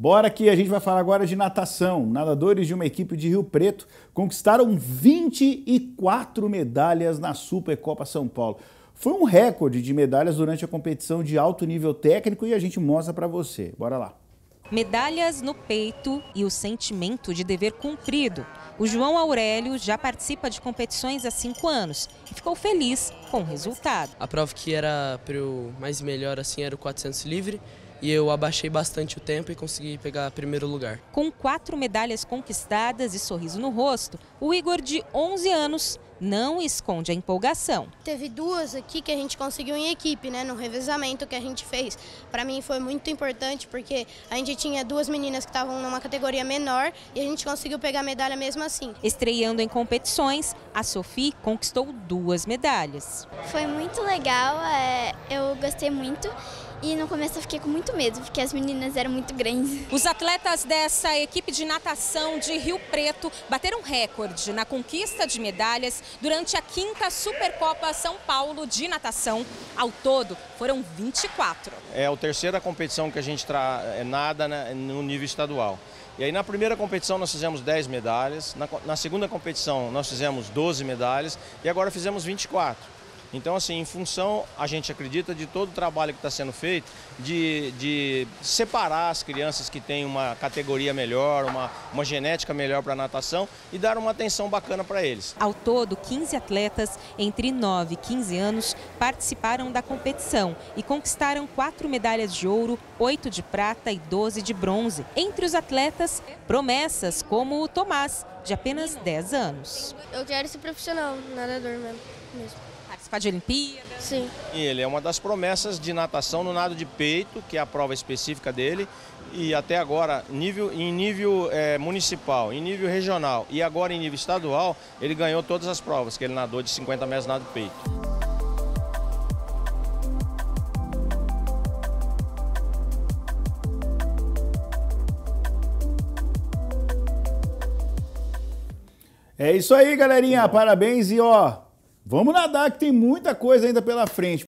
Bora que a gente vai falar agora de natação. Nadadores de uma equipe de Rio Preto conquistaram 24 medalhas na Supercopa São Paulo. Foi um recorde de medalhas durante a competição de alto nível técnico e a gente mostra para você. Bora lá. Medalhas no peito e o sentimento de dever cumprido. O João Aurélio já participa de competições há cinco anos e ficou feliz com o resultado. A prova que era para o mais melhor assim era o 400 livre e eu abaixei bastante o tempo e consegui pegar primeiro lugar. Com quatro medalhas conquistadas e sorriso no rosto, o Igor, de 11 anos, não esconde a empolgação. Teve duas aqui que a gente conseguiu em equipe, né, no revezamento que a gente fez. Para mim foi muito importante porque a gente tinha duas meninas que estavam numa categoria menor e a gente conseguiu pegar medalha mesmo assim. Estreando em competições, a Sophie conquistou duas medalhas. Foi muito legal, é, eu gostei muito e no começo eu fiquei com muito medo, porque as meninas eram muito grandes. Os atletas dessa equipe de natação de Rio Preto bateram recorde na conquista de medalhas durante a quinta Supercopa São Paulo de natação. Ao todo, foram 24. É a terceira competição que a gente tra... É, nada né, no nível estadual. E aí na primeira competição nós fizemos 10 medalhas, na, na segunda competição nós fizemos 12 medalhas e agora fizemos 24. Então, assim, em função, a gente acredita, de todo o trabalho que está sendo feito, de, de separar as crianças que têm uma categoria melhor, uma, uma genética melhor para a natação e dar uma atenção bacana para eles. Ao todo, 15 atletas entre 9 e 15 anos participaram da competição e conquistaram quatro medalhas de ouro, oito de prata e 12 de bronze. Entre os atletas, promessas como o Tomás, de apenas 10 anos. Eu quero ser profissional, nadador mesmo. mesmo participar de Olimpíadas? Sim. E ele é uma das promessas de natação no nado de peito, que é a prova específica dele. E até agora, nível, em nível é, municipal, em nível regional e agora em nível estadual, ele ganhou todas as provas que ele nadou de 50 metros nado de peito. É isso aí, galerinha. Parabéns e ó, Vamos nadar que tem muita coisa ainda pela frente.